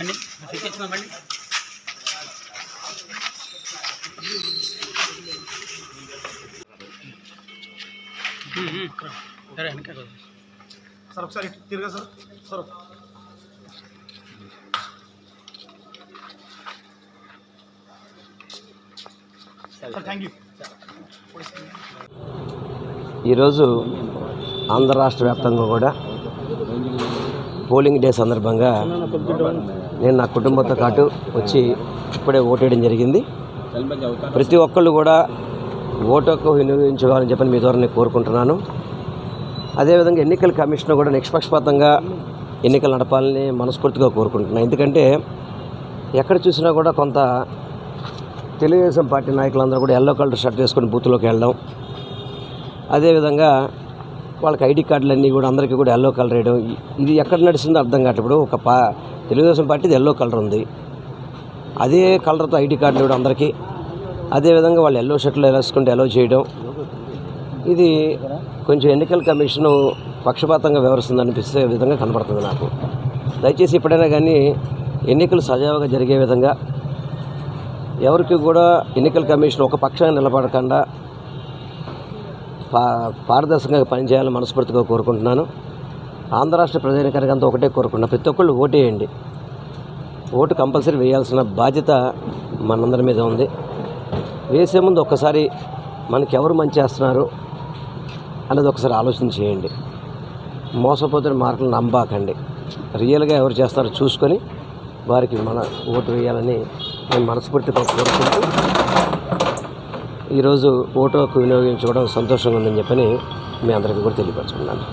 అండి. తెచ్చుకోమండి. సరే వెనక సార్ ఒకసారి తిరగా sir. Sir sir thank you ఈరోజు ఆంధ్ర రాష్ట్ర వ్యాప్తంగా కూడా పోలింగ్ డే సందర్భంగా నేను నా కుటుంబంతో పాటు వచ్చి ఇప్పుడే ఓటేయడం జరిగింది. ప్రతి ఒక్కళ్ళు కూడా ఓటుకు వినియోగించుకోవాలని చెప్పని మీ ద్వారా నేను కోరుకుంటున్నాను. అదేవిధంగా ఎన్నికల కమిషన్ కూడా నిష్పక్షపాతంగా ఎన్నికలు నడపాలని మనస్ఫూర్తిగా కోరుకుంటున్నాను. ఎందుకంటే ఎక్కడ చూసినా కూడా కొంత తెలుగుదేశం పార్టీ నాయకులందరూ కూడా ఎల్లో కలర్ షర్ట్ వేసుకొని బూత్లోకి వెళ్ళడం అదేవిధంగా వాళ్ళకి ఐడి కార్డులన్నీ కూడా అందరికీ కూడా ఎల్లో కలర్ వేయడం ఇది ఎక్కడ నడిచిందో అర్థం కావట్లేదు. ఒక పా తెలుగుదేశం పార్టీది ఎల్లో కలర్ ఉంది. అదే కలర్తో ఐడి కార్డులు ఇవ్వడం అందరికీ. అదేవిధంగా వాళ్ళు ఎల్లో షర్ట్లు వేసుకుంటే ఎలో చేయడం. ఇది కొంచెం ఎన్నికల కమిషను పక్షపాతంగా వ్యవహరిస్తుంది అనిపిస్తే విధంగా కనబడుతుంది నాకు. దయచేసి ఎప్పుడైనా కానీ ఎన్నికలు సజావుగా జరిగే విధంగా ఎవరికి కూడా ఎన్నికల కమిషన్ ఒక పక్షంగా నిలబడకుండా పారదర్శకంగా పనిచేయాలని మనస్ఫూర్తిగా కోరుకుంటున్నాను. ఆంధ్ర రాష్ట్ర ప్రజానికానికి అంత ఒకటే కోరుకుంటున్నాను ప్రతి ఒక్కళ్ళు ఓటేయండి. ఓటు కంపల్సరీ వేయాల్సిన బాధ్యత మనందరి మీద ఉంది. వేసే ముందు ఒక్కసారి మనకి ఎవరు మంచి చేస్తున్నారు అనేది ఒకసారి ఆలోచన చేయండి. మోసపోతున్న మార్కులు నమ్మాకండి. రియల్గా ఎవరు చేస్తారో చూసుకొని వారికి మన ఓటు వేయాలని నేను మనస్ఫూర్తిగా కోరుకుంటూ ఈరోజు ఓటు హక్కు వినియోగించుకోవడం సంతోషంగా ఉందని చెప్పని మీ అందరికీ కూడా తెలియపరచుకున్నాను.